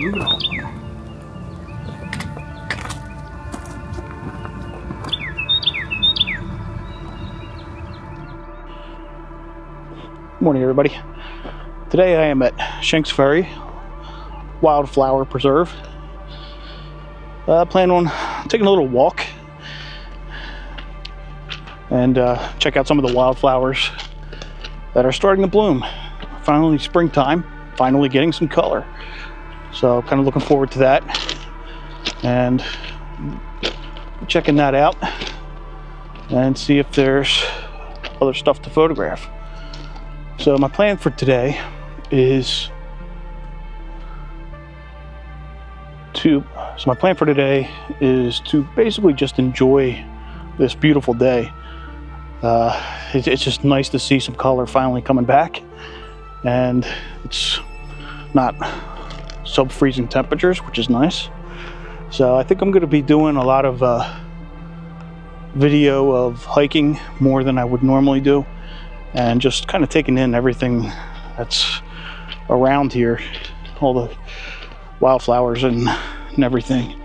On. Morning, everybody. Today I am at Shenks Ferry Wildflower Preserve. Uh, plan on taking a little walk and uh, check out some of the wildflowers that are starting to bloom. Finally, springtime, finally getting some color. So, kind of looking forward to that and checking that out and see if there's other stuff to photograph. So my plan for today is to so my plan for today is to basically just enjoy this beautiful day. Uh, it, it's just nice to see some color finally coming back, and it's not sub-freezing temperatures, which is nice. So I think I'm going to be doing a lot of uh, video of hiking more than I would normally do and just kind of taking in everything that's around here all the wildflowers and, and everything.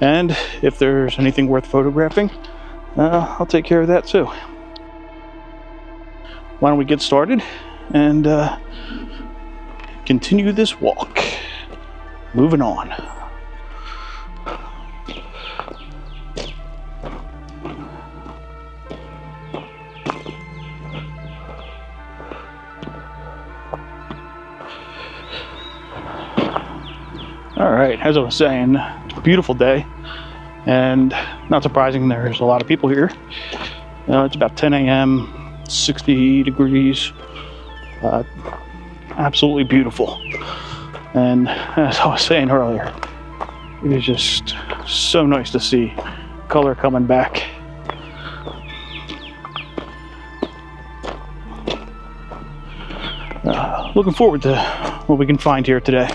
And if there's anything worth photographing uh, I'll take care of that too. Why don't we get started and uh, continue this walk moving on All right, as I was saying, beautiful day, and not surprising, there's a lot of people here. Uh, it's about 10 a.m., 60 degrees, uh, absolutely beautiful. And as I was saying earlier, it is just so nice to see color coming back. Uh, looking forward to what we can find here today.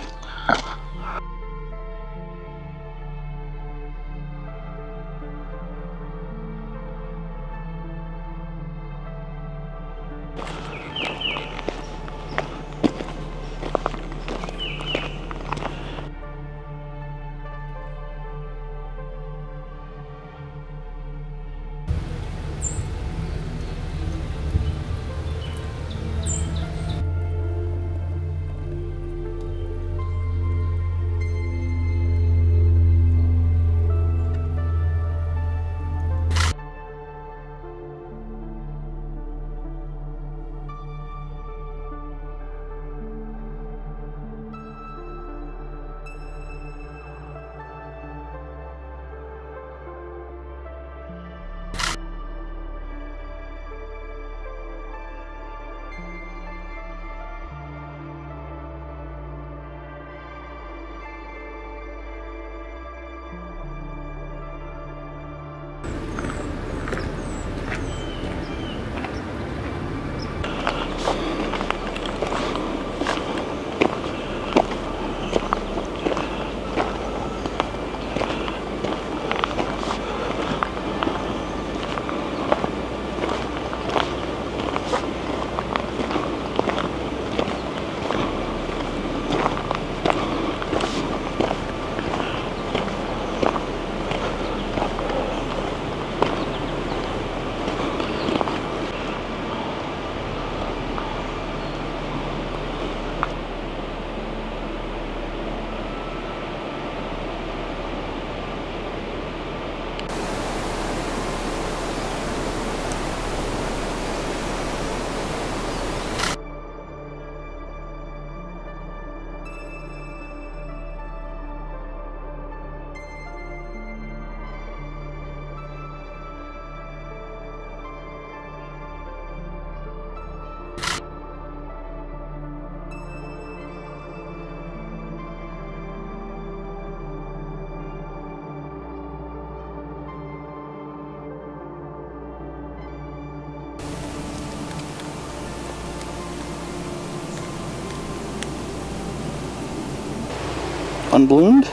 Unbloomed.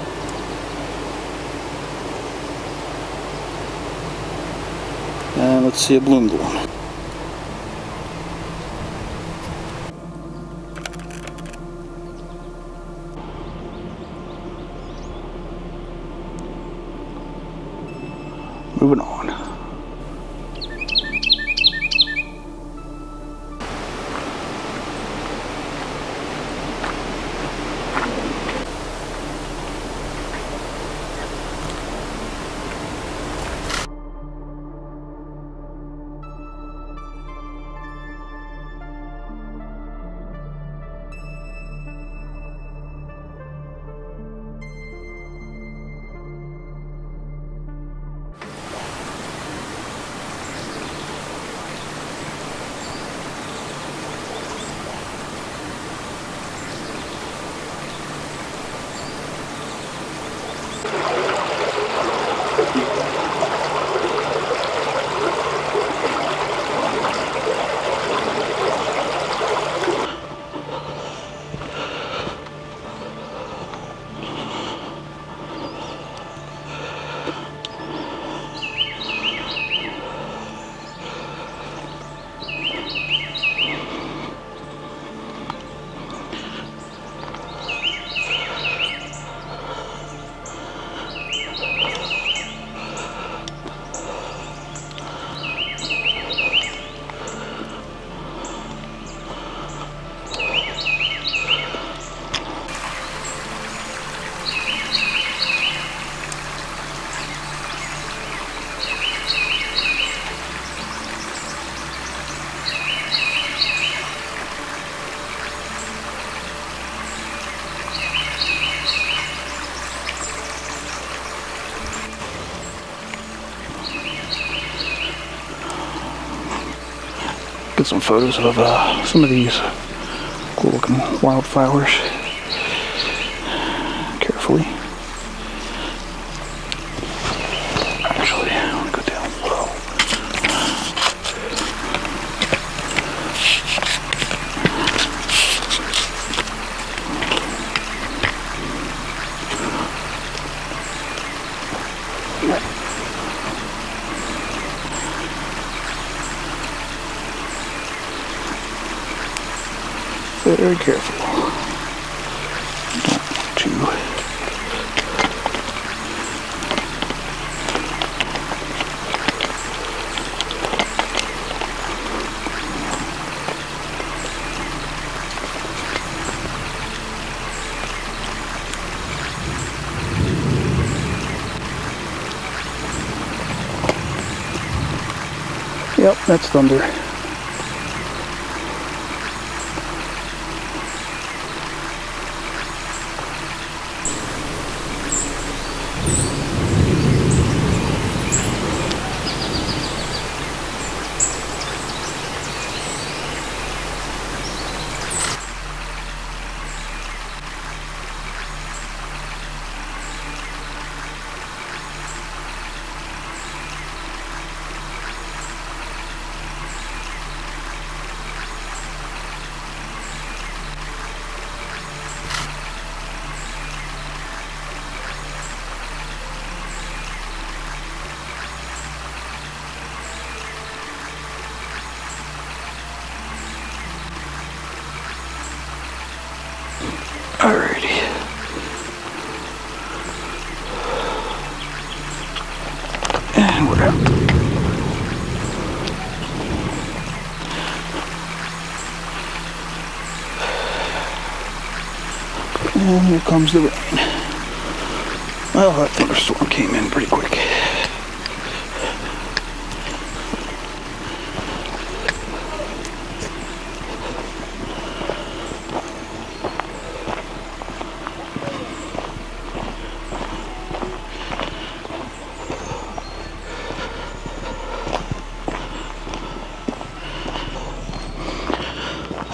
And let's see a bloomed one. Get some photos of uh, some of these cool looking wildflowers carefully. Actually, I want to go down low. Very careful. To. Yep, that's thunder. And here comes the rain. Well, that thunderstorm came in pretty quick.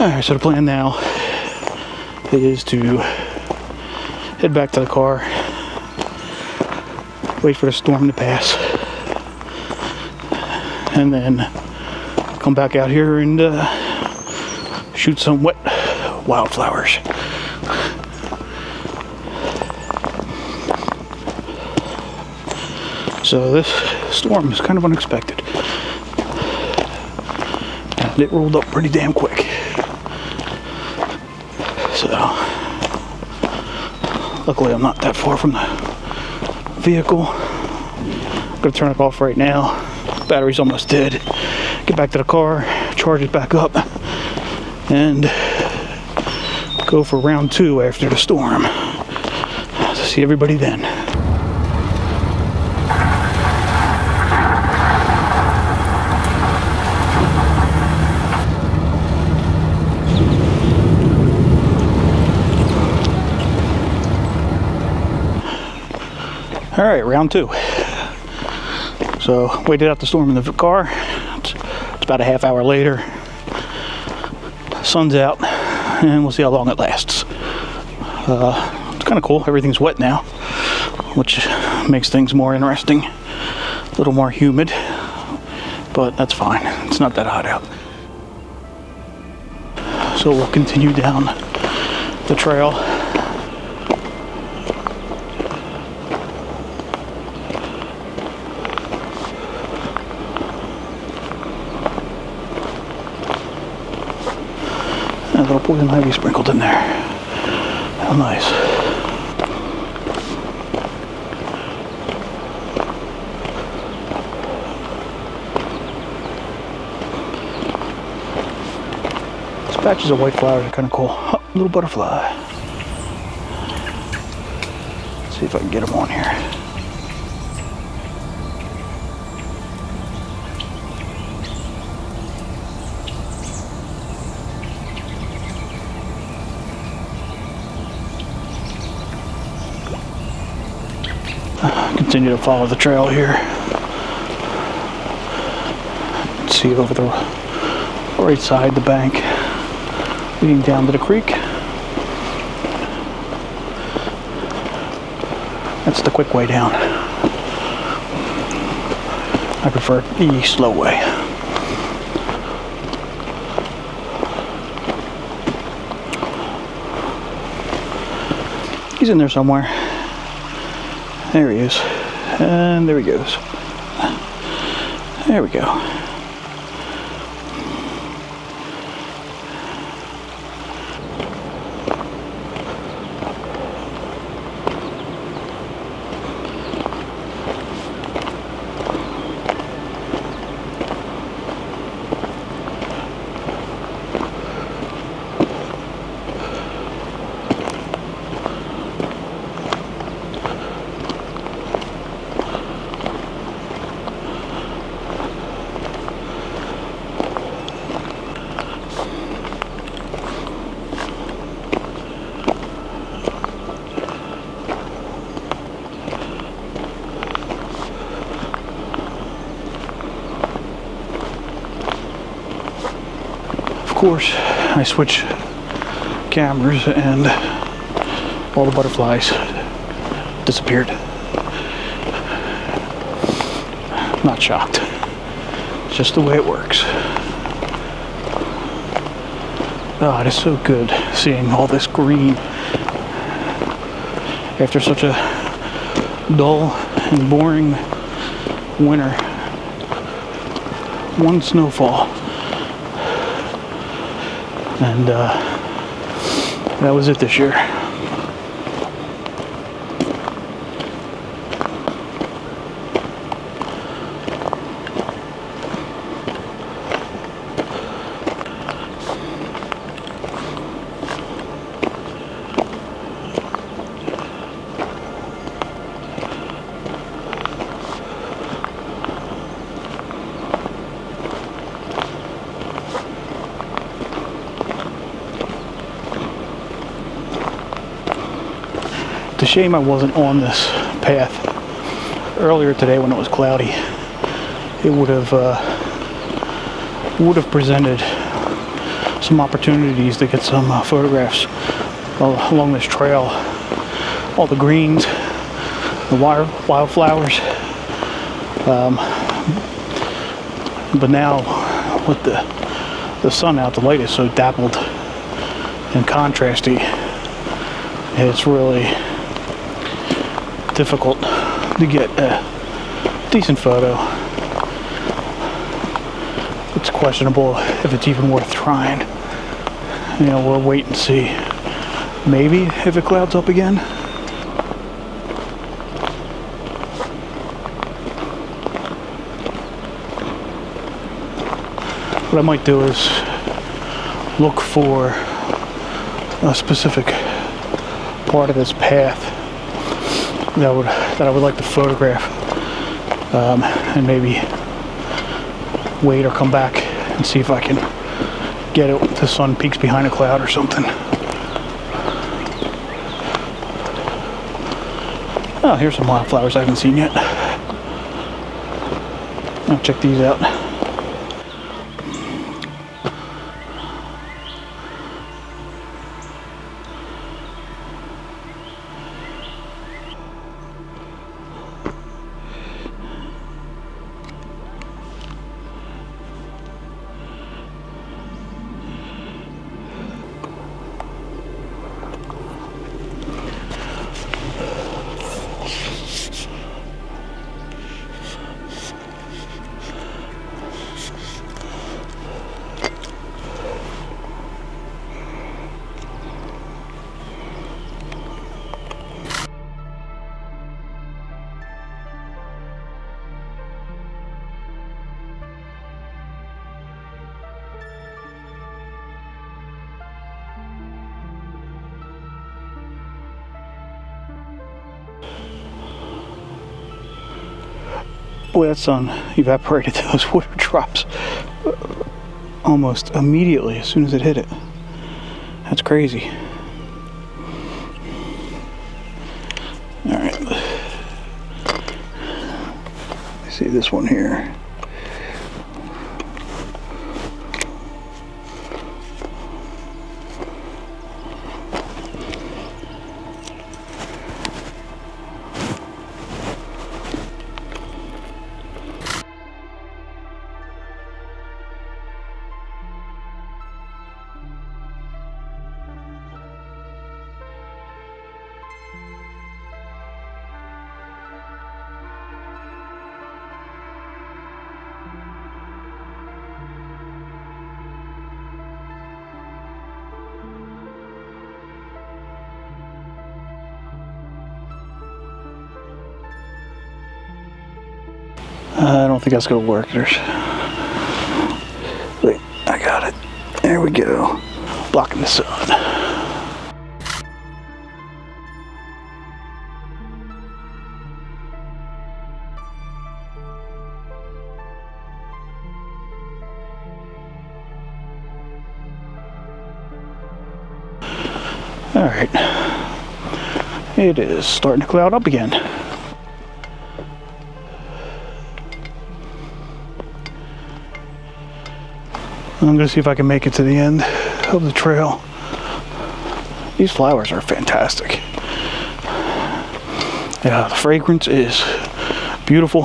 Alright, so the plan now is to head back to the car, wait for the storm to pass, and then come back out here and uh, shoot some wet wildflowers. So this storm is kind of unexpected. And it rolled up pretty damn quick. Luckily I'm not that far from the vehicle. I'm gonna turn it off right now. Battery's almost dead. Get back to the car, charge it back up, and go for round two after the storm. See everybody then. All right, round two. So waited out the storm in the car. It's, about a half hour later. Sun's out, and we'll see how long it lasts. Uh, it's kind of cool. Everything's wet now, which makes things more interesting. A little more humid, but that's fine. It's not that hot out. So we'll continue down the trail. Little poison ivy sprinkled in there. How nice. These patches of white flowers are kind of cool. Oh, little butterfly. Let's see if I can get them on here. Continue to follow the trail here. See over the right side the bank leading down to the creek. That's the quick way down. I prefer the slow way. He's in there somewhere. There he is. And there he goes. There we go. Course, I switch cameras and all the butterflies disappeared. Not shocked. It's just the way it works. Oh, it is so good seeing all this green after such a dull and boring winter. One snowfall. And uh, that was it this year. It's a shame I wasn't on this path earlier today when it was cloudy. It would have uh, would have presented some opportunities to get some uh, photographs along this trail. All the greens, the wild wildflowers. Um, but now, with the the sun out, the light is so dappled and contrasty. It's really difficult to get a decent photo. It's questionable if it's even worth trying. You know, we'll wait and see. Maybe if it clouds up again. What I might do is look for a specific part of this path that would that I would like to photograph, um, and maybe wait or come back and see if I can get it. The sun peaks behind a cloud or something. Oh, here's some wildflowers I haven't seen yet. I'll check these out. Boy, that sun evaporated those water drops uh, almost immediately as soon as it hit it. That's crazy. All right. See this one here. Think that's gonna work. There's, wait, I got it. There we go. Blocking the sun. All right. It is starting to cloud up again. I'm gonna see if I can make it to the end of the trail. These flowers are fantastic. Yeah, the fragrance is beautiful.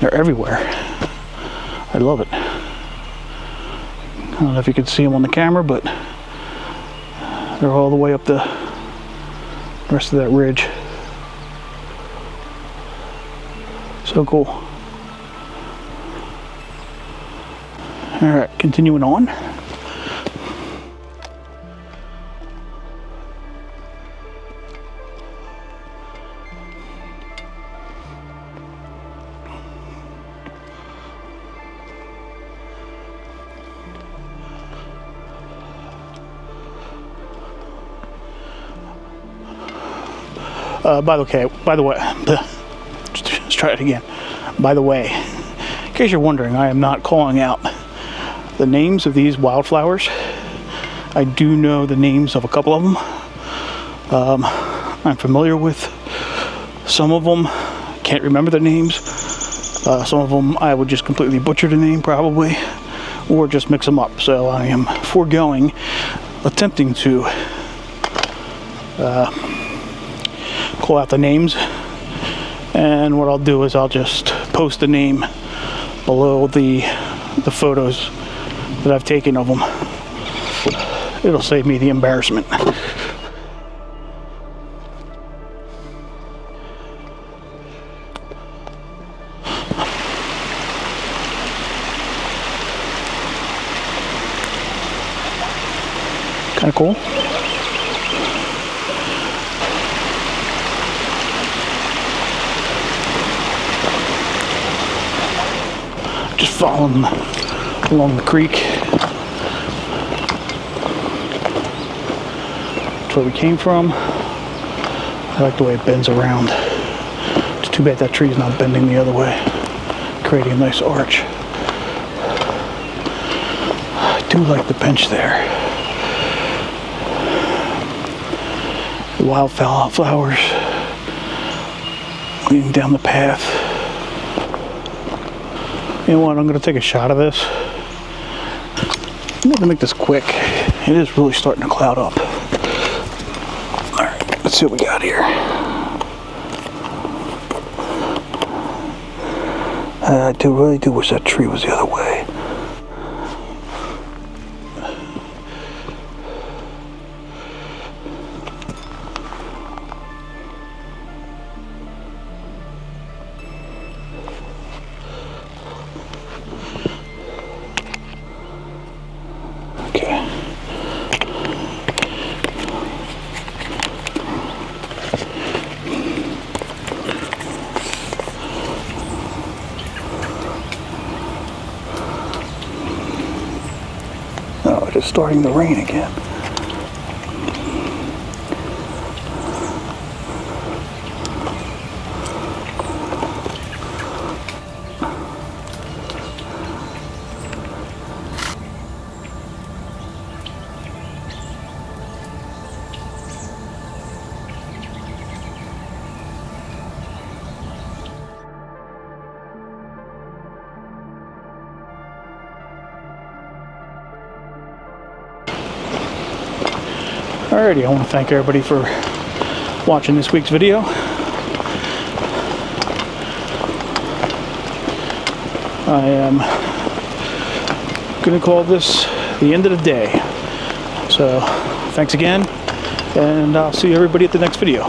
They're everywhere. I love it. I don't know if you can see them on the camera, but they're all the way up the rest of that ridge. So cool. All right, continuing on. Uh, by the way, by the way, let's try it again. By the way, in case you're wondering, I am not calling out the names of these wildflowers. I do know the names of a couple of them. Um, I'm familiar with some of them. Can't remember the names. Uh, some of them I would just completely butcher the name probably, or just mix them up. So I am foregoing attempting to uh, call out the names. And what I'll do is I'll just post the name below the the photos that I've taken of them. It'll save me the embarrassment. Kind of cool. Just following along the creek. Where we came from. I like the way it bends around. It's too bad that tree is not bending the other way, creating a nice arch. I do like the bench there. The wildflowers leading down the path. You know what? I'm going to take a shot of this. I'm to make this quick. It is really starting to cloud up. See what we got here. Uh, I do really do wish that tree was the other way. Okay. Starting to rain again. Alrighty, I want to thank everybody for watching this week's video. I am going to call this the end of the day. So, thanks again, and I'll see everybody at the next video.